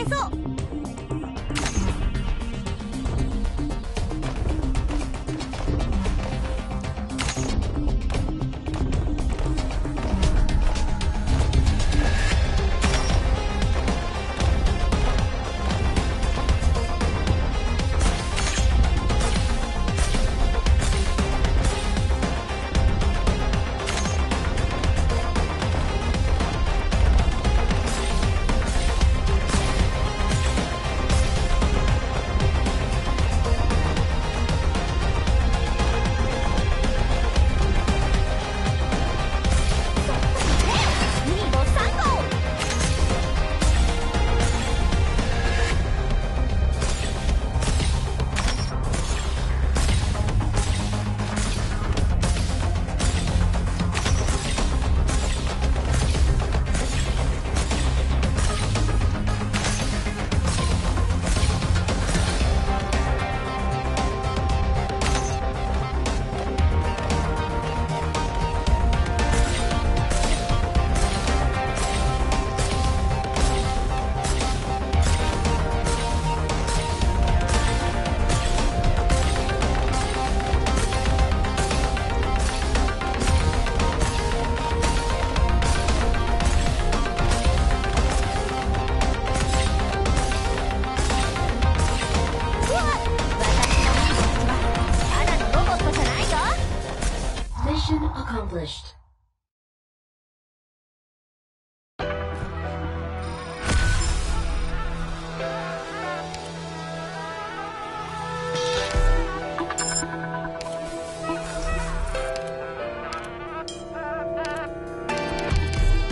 れそう。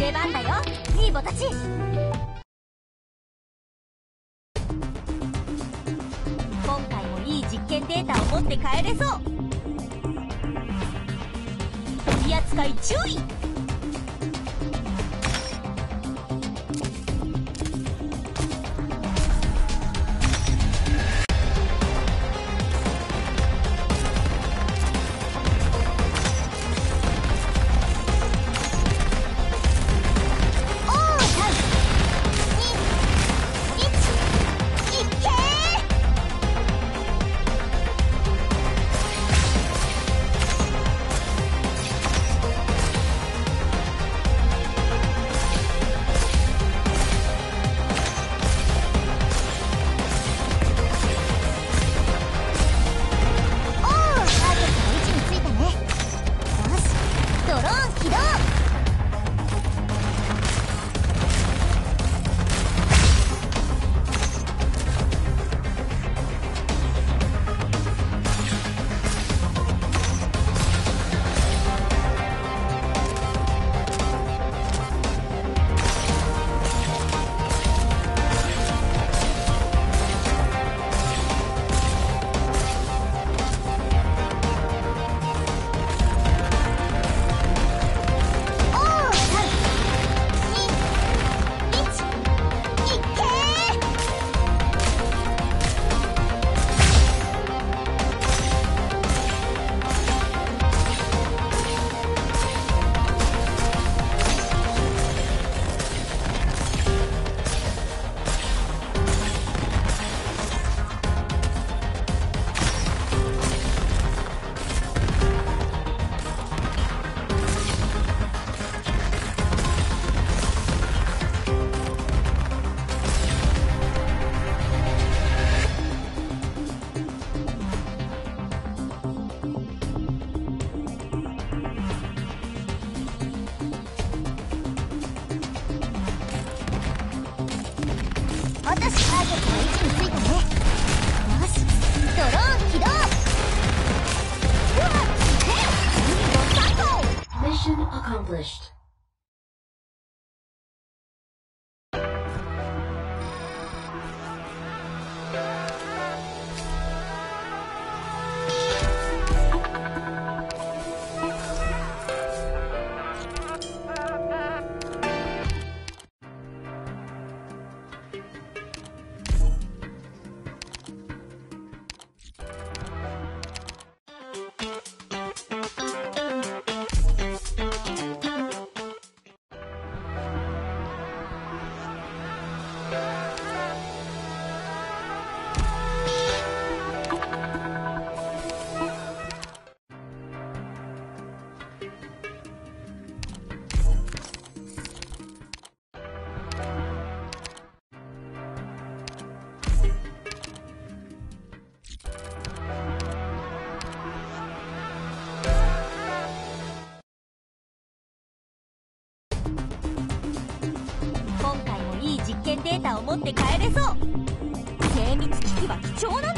出番だよ。ニーボたち。今回もいい実験データを持って帰れそう。取り扱い注意。持って帰れそう。精密機器は貴重なんだ。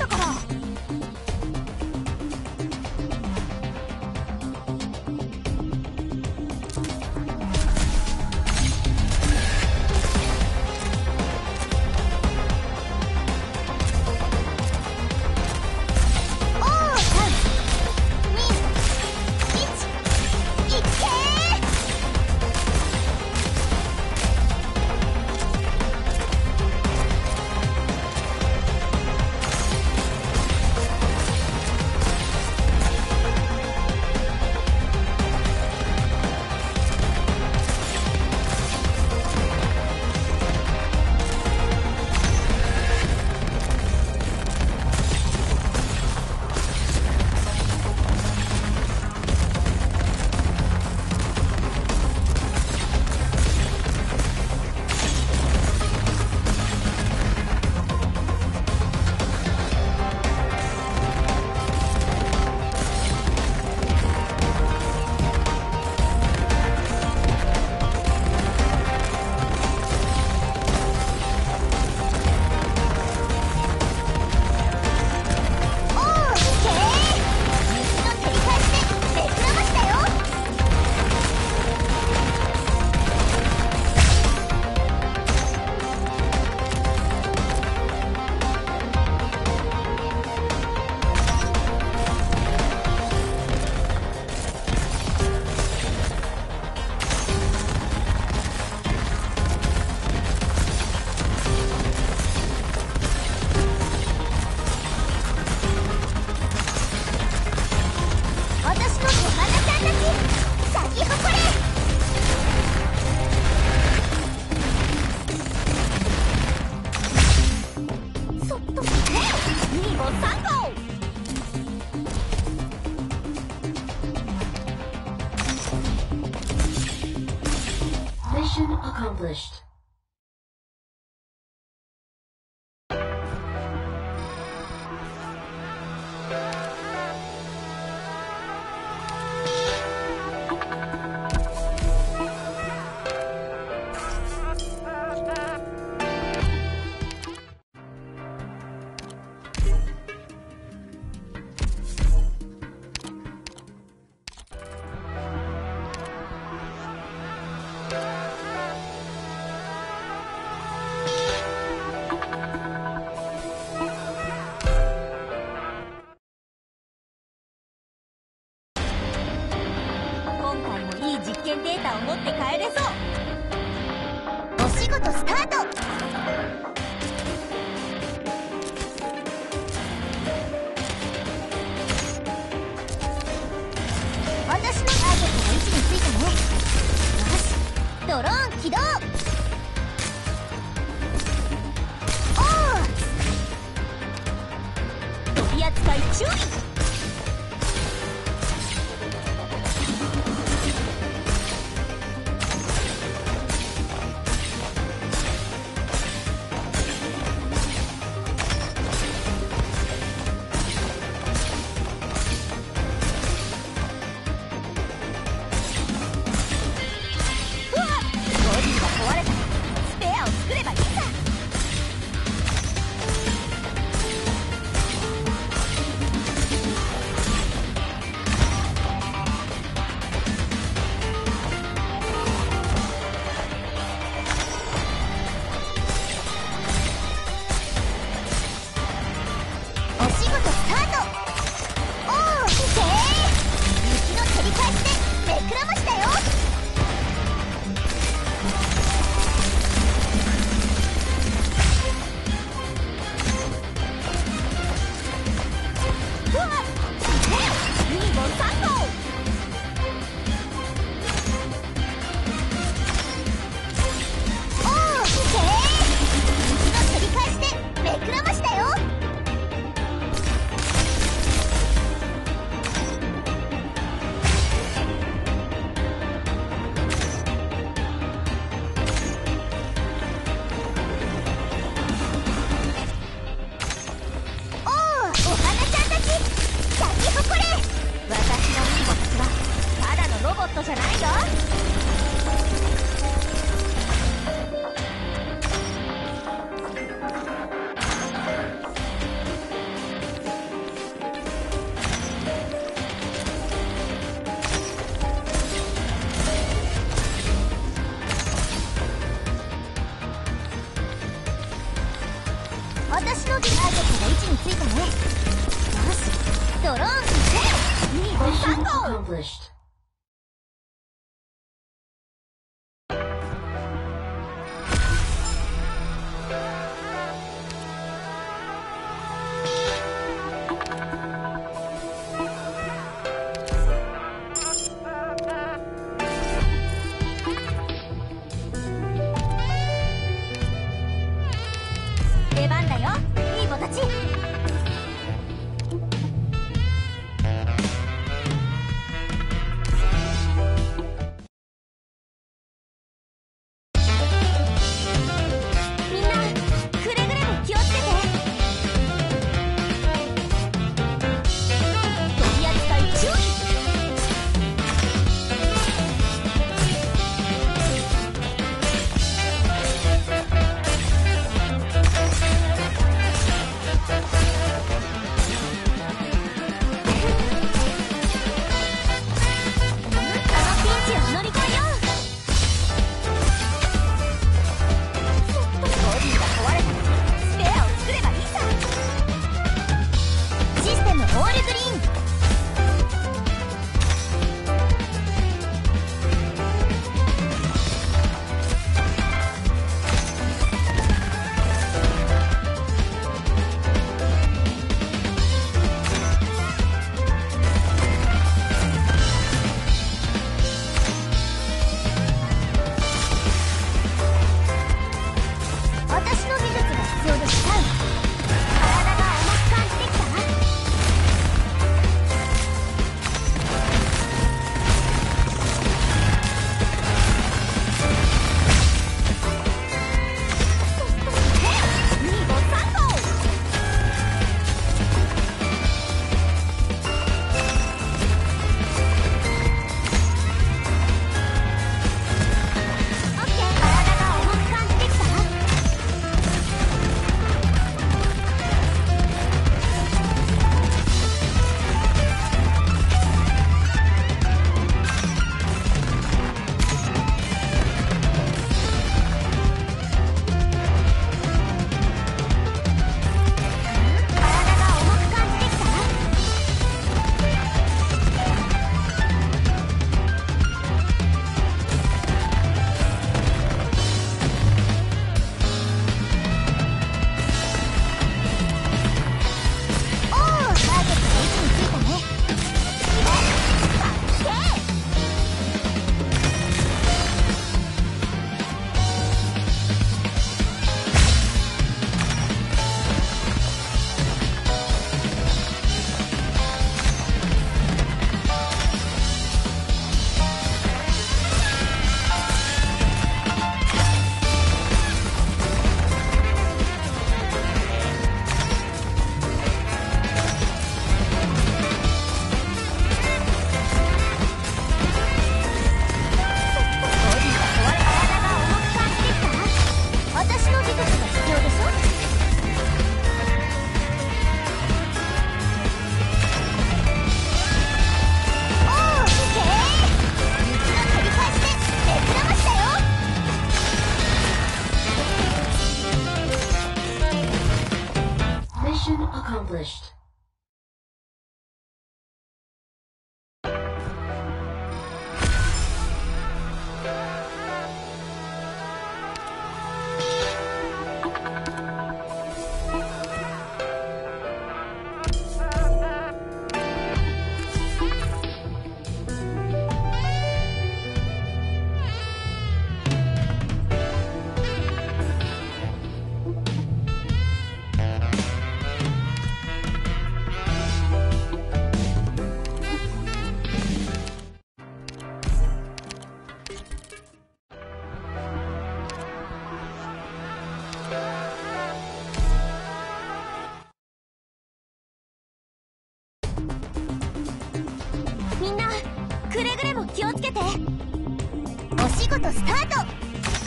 Accomplished.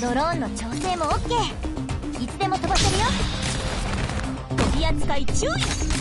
ドローンの調整も OK いつでも飛ばせるよ。飛び扱い注意。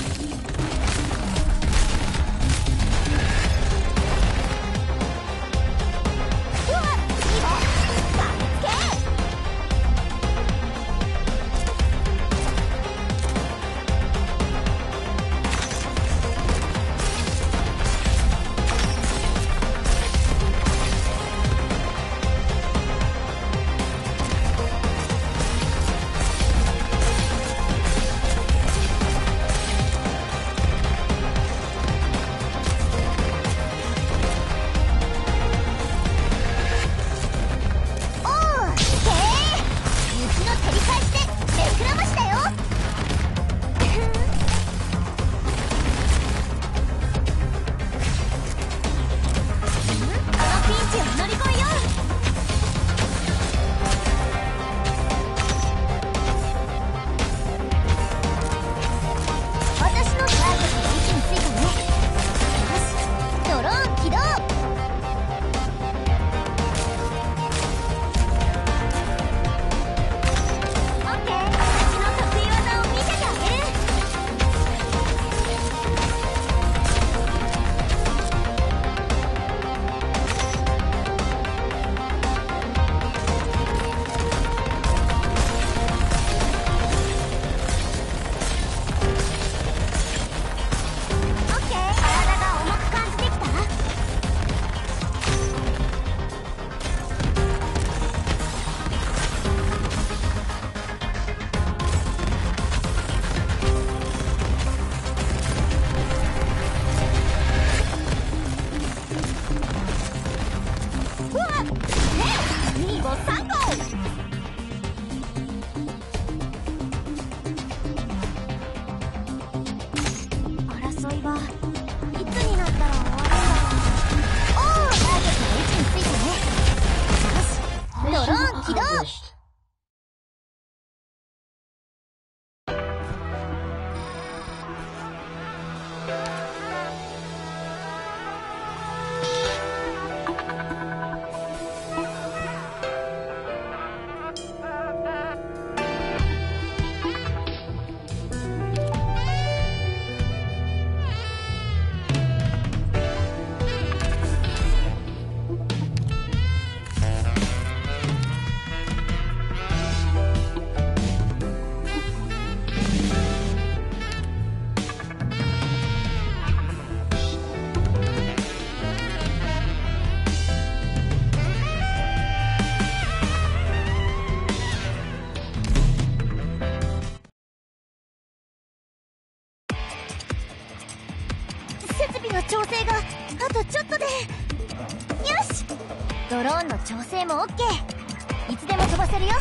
調整も OK いつでも飛ばせるよ。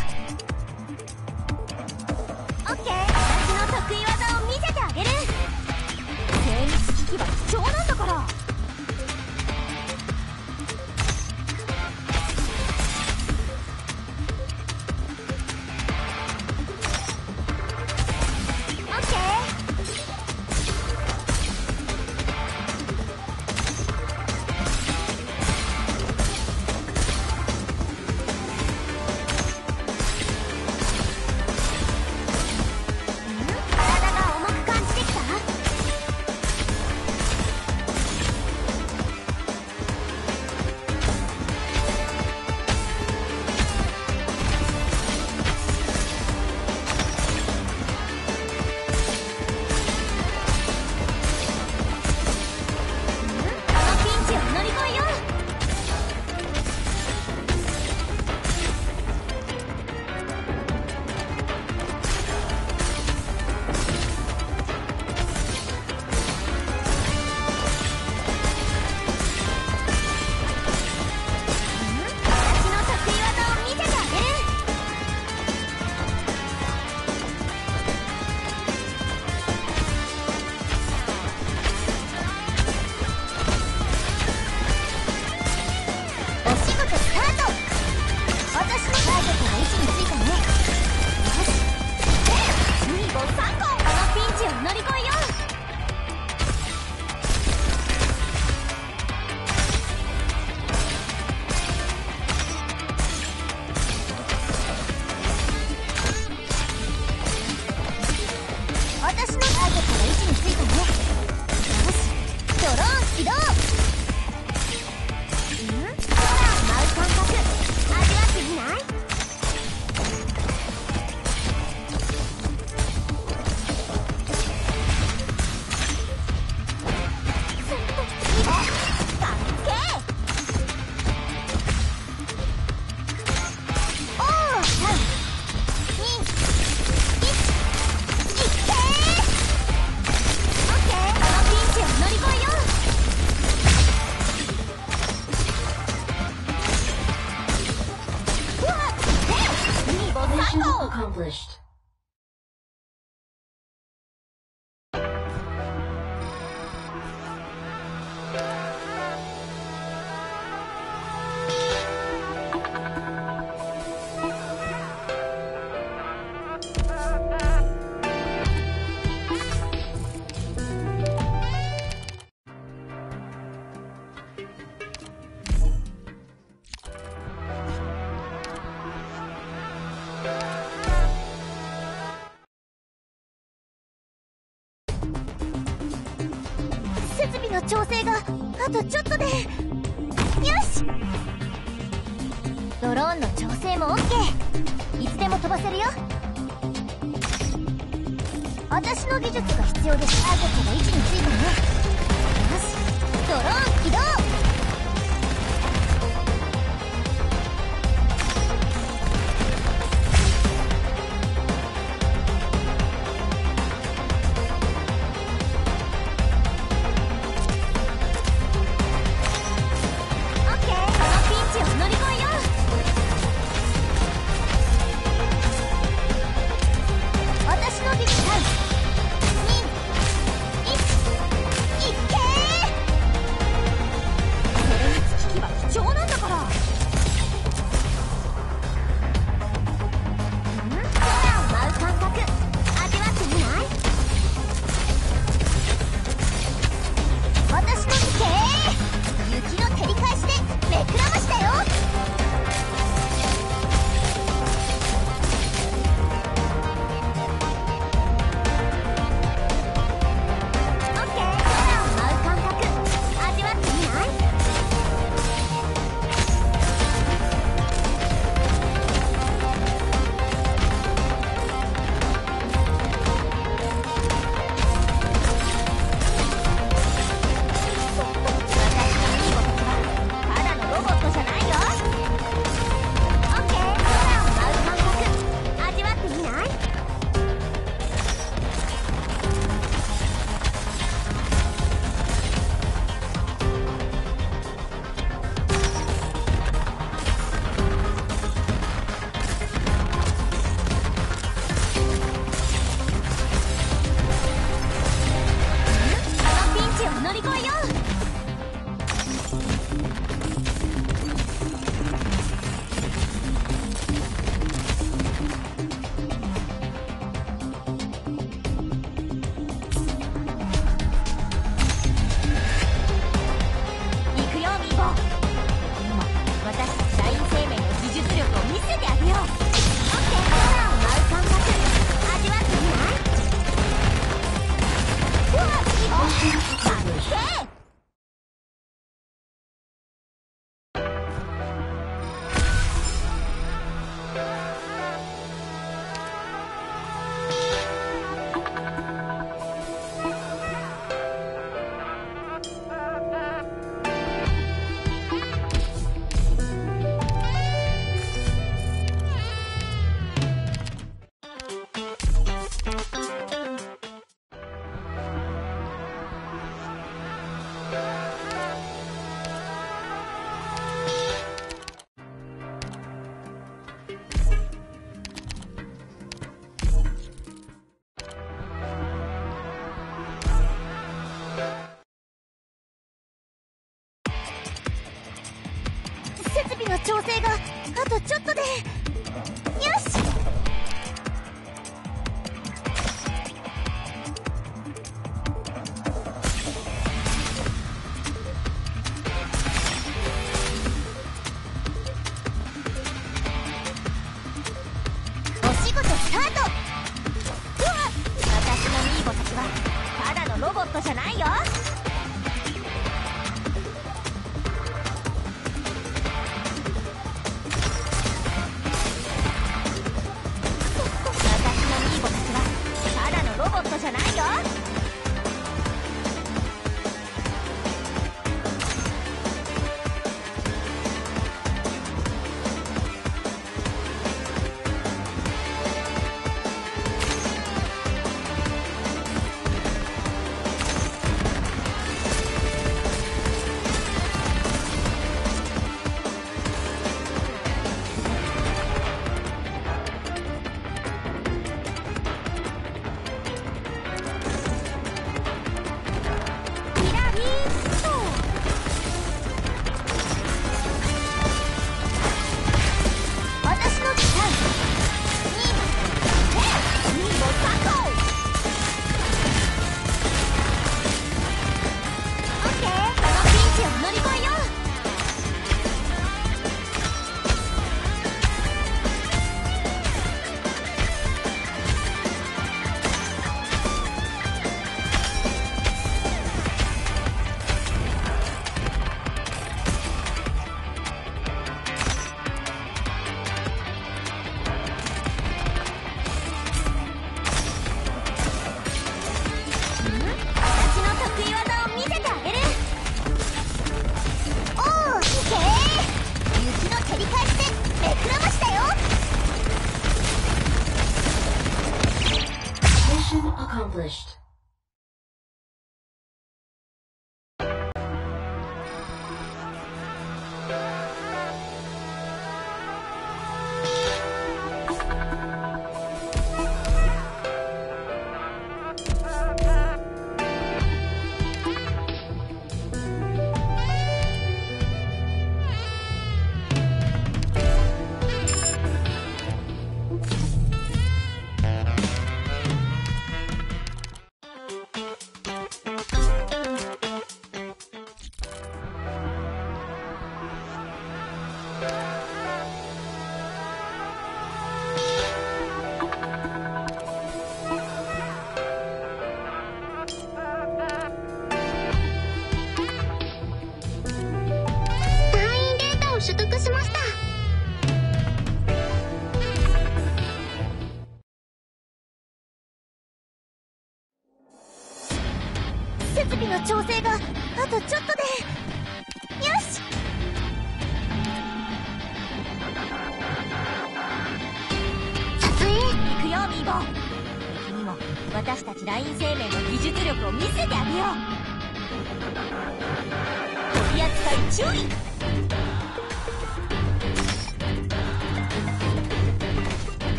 とちょっとで。よし。ドローンの調整も OK いつでも飛ばせるよ。私の技術が必要です。アーケットが位置についたね。よし。ドローン起動。